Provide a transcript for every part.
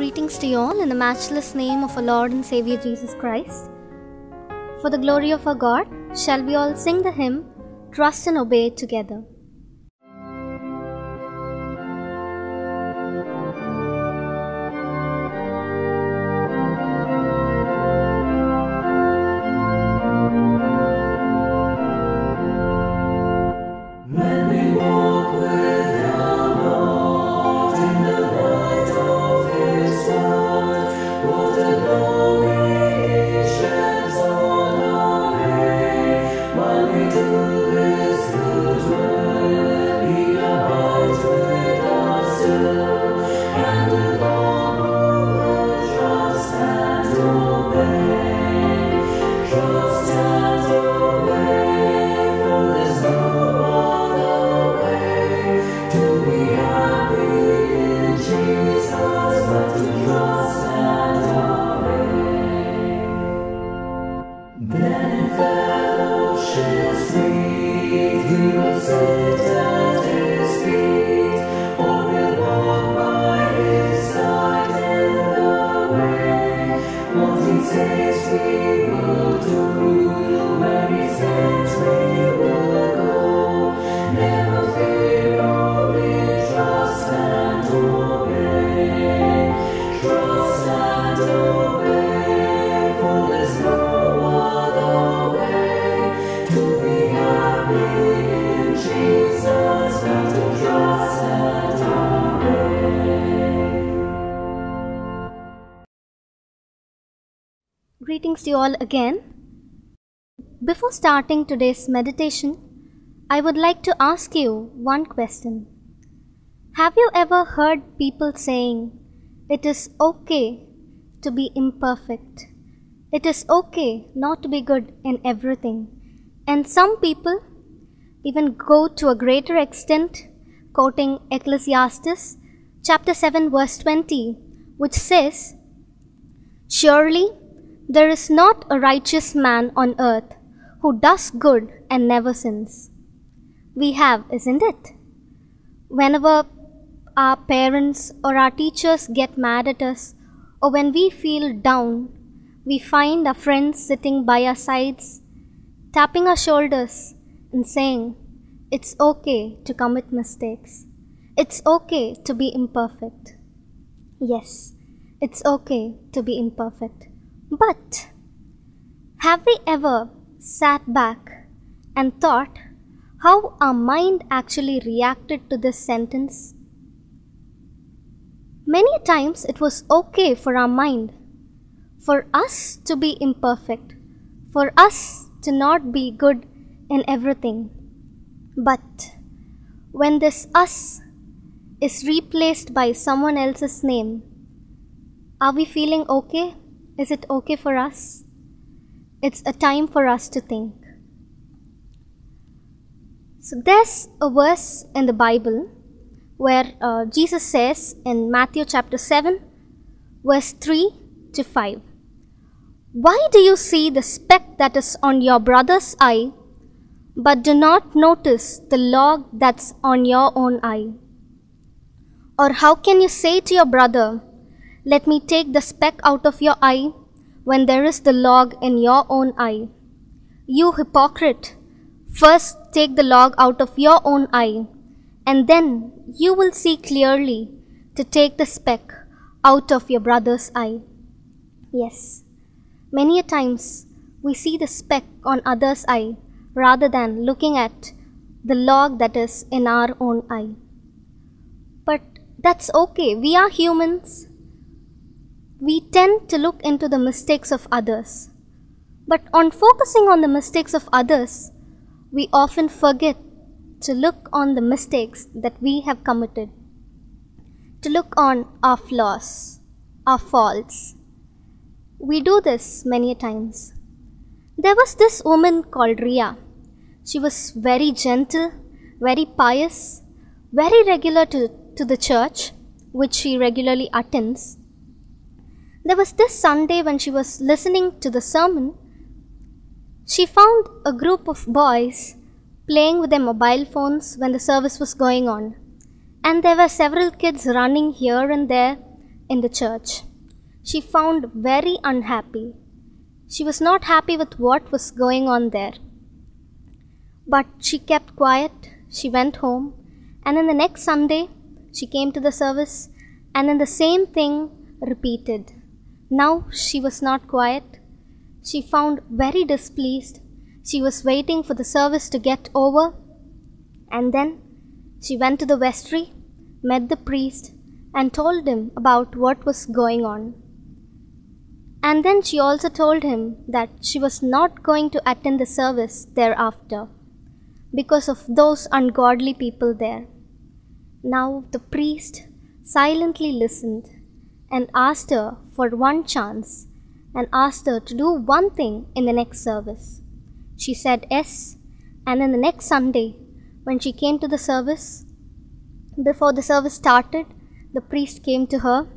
Greetings to you all in the matchless name of our Lord and Savior Jesus Christ. For the glory of our God, shall we all sing the hymn, Trust and Obey together. Greetings to you all again. Before starting today's meditation, I would like to ask you one question. Have you ever heard people saying, It is okay to be imperfect? It is okay not to be good in everything. And some people even go to a greater extent, quoting Ecclesiastes chapter 7, verse 20, which says, Surely there is not a righteous man on earth who does good and never sins. We have, isn't it? Whenever our parents or our teachers get mad at us, or when we feel down, we find our friends sitting by our sides, tapping our shoulders and saying, It's okay to commit mistakes. It's okay to be imperfect. Yes, it's okay to be imperfect. But have we ever sat back and thought how our mind actually reacted to this sentence? Many times it was okay for our mind, for us to be imperfect, for us to not be good in everything. But when this us is replaced by someone else's name, are we feeling okay? Is it okay for us? It's a time for us to think. So, there's a verse in the Bible where uh, Jesus says in Matthew chapter 7, verse 3 to 5, Why do you see the speck that is on your brother's eye, but do not notice the log that's on your own eye? Or how can you say to your brother, Let me take the speck out of your eye, when there is the log in your own eye? You hypocrite! First take the log out of your own eye, and then you will see clearly to take the speck out of your brother's eye. Yes, many a times we see the speck on others' eye rather than looking at the log that is in our own eye. But that's okay, we are humans. We tend to look into the mistakes of others. But on focusing on the mistakes of others, we often forget to look on the mistakes that we have committed, to look on our flaws, our faults. We do this many times. There was this woman called Ria. She was very gentle, very pious, very regular to, to the church, which she regularly attends. There was this Sunday when she was listening to the sermon, she found a group of boys playing with their mobile phones when the service was going on. And there were several kids running here and there in the church. She found very unhappy. She was not happy with what was going on there. But she kept quiet, she went home, and then the next Sunday she came to the service, and then the same thing repeated. Now she was not quiet. She found very displeased. She was waiting for the service to get over, and then she went to the vestry, met the priest, and told him about what was going on. And then she also told him that she was not going to attend the service thereafter because of those ungodly people there. Now the priest silently listened and asked her for one chance and asked her to do one thing in the next service. She said yes, and then the next Sunday, when she came to the service, before the service started, the priest came to her,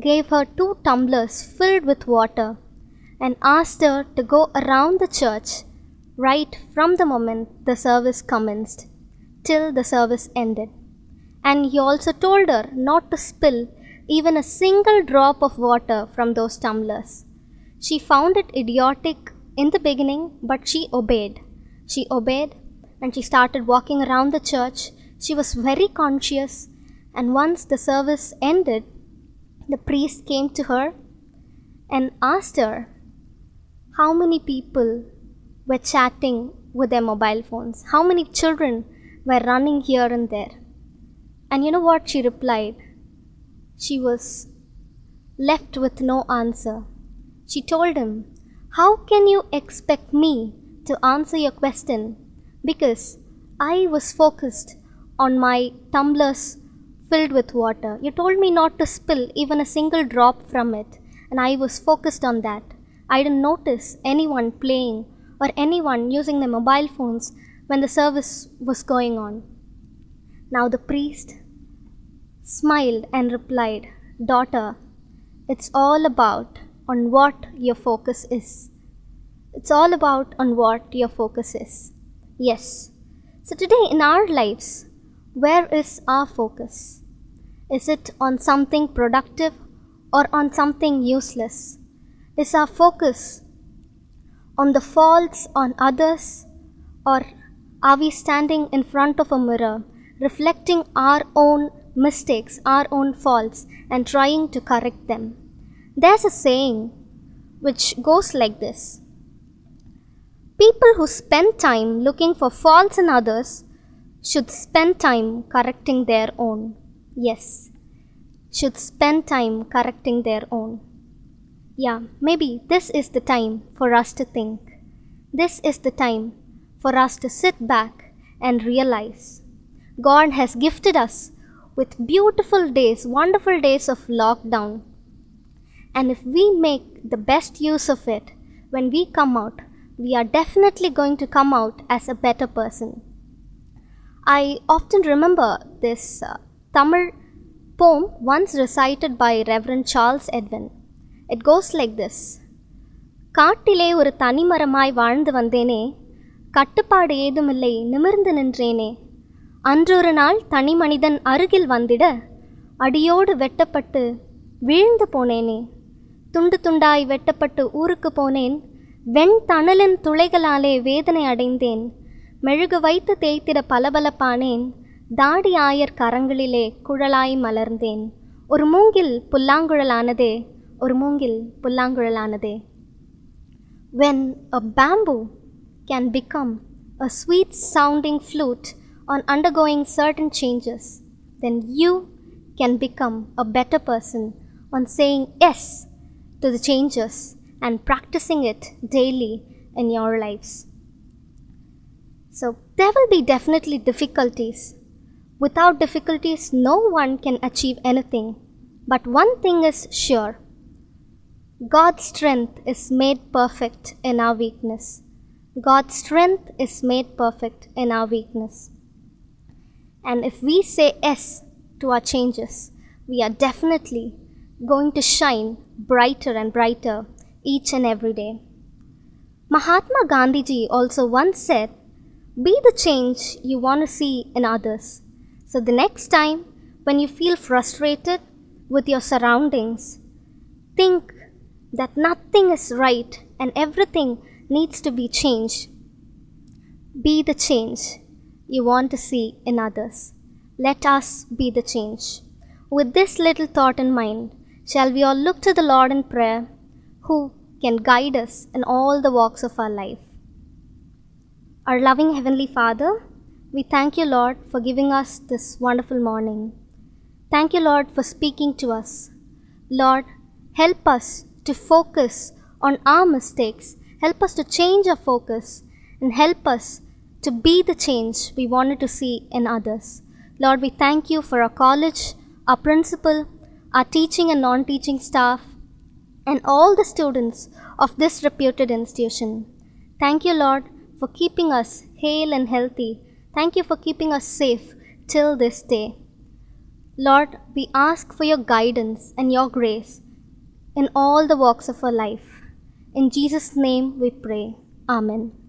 gave her two tumblers filled with water, and asked her to go around the church right from the moment the service commenced till the service ended. And he also told her not to spill even a single drop of water from those tumblers. She found it idiotic in the beginning, but she obeyed. She obeyed and she started walking around the church. She was very conscious, and once the service ended, the priest came to her and asked her how many people were chatting with their mobile phones, how many children were running here and there. And you know what she replied? She was left with no answer. She told him, How can you expect me to answer your question? Because I was focused on my tumblers filled with water. You told me not to spill even a single drop from it, and I was focused on that. I didn't notice anyone playing or anyone using their mobile phones when the service was going on. Now the priest smiled and replied, Daughter, it's all about on what your focus is. It's all about on what your focus is. Yes. So today in our lives, where is our focus? Is it on something productive or on something useless? Is our focus on the faults on others or are we standing in front of a mirror reflecting our own mistakes, our own faults, and trying to correct them. There's a saying which goes like this People who spend time looking for faults in others should spend time correcting their own. Yes, should spend time correcting their own. Yeah, maybe this is the time for us to think. This is the time for us to sit back and realize God has gifted us with beautiful days, wonderful days of lockdown. And if we make the best use of it, when we come out, we are definitely going to come out as a better person. I often remember this uh, Tamil poem once recited by Reverend Charles Edwin. It goes like this காட்டிலே ஒரு தனிமரமாய் வாழ்ந்து வந்தேனே கட்டுப்பாடு ஏதுமில்லை நிமிர்ந்து நின்றேனே அன்றொரு நாள் தனி மனிதன் அருகில் வந்திட அடியோடு வெட்டப்பட்டு வீழ்ந்து போனேனே. துண்டு துண்டாய் வெட்டப்பட்டு ஊருக்கு போனேன். வெண் தணலின் துளைகளாலே வேதனை அடைந்தேன். மெழுகு வைத்து தேய்த்திட பலபலப்பானேன் தாடி ஆயர் கரங்களிலே குழலாய் மலர்ந்தேன். ஒரு மூங்கில் புல்லாங்குழலானதே ஒரு மூங்கில் புல்லாங்குழலானதே. When a bamboo can become a sweet sounding flute on undergoing certain changes, then you can become a better person on saying yes to the changes and practicing it daily in your lives. So, there will be definitely difficulties. Without difficulties, no one can achieve anything. But one thing is sure God's strength is made perfect in our weakness. God's strength is made perfect in our weakness. And if we say yes to our changes, we are definitely going to shine brighter and brighter each and every day. Mahatma Gandhi ji also once said, Be the change you want to see in others. So the next time when you feel frustrated, with your surroundings. Think that nothing is right and everything needs to be changed. Be the change you want to see in others. Let us be the change. With this little thought in mind, shall we all look to the Lord in prayer, who can guide us in all the walks of our life. Our loving Heavenly Father, we thank you, Lord, for giving us this wonderful morning. Thank you, Lord, for speaking to us. Lord, help us to focus on our mistakes. Help us to change our focus and help us to be the change we wanted to see in others. Lord, we thank you for our college, our principal, our teaching and non teaching staff, and all the students of this reputed institution. Thank you, Lord, for keeping us hale and healthy. Thank you for keeping us safe till this day. Lord, we ask for your guidance and your grace in all the walks of our life. In Jesus' name we pray. Amen.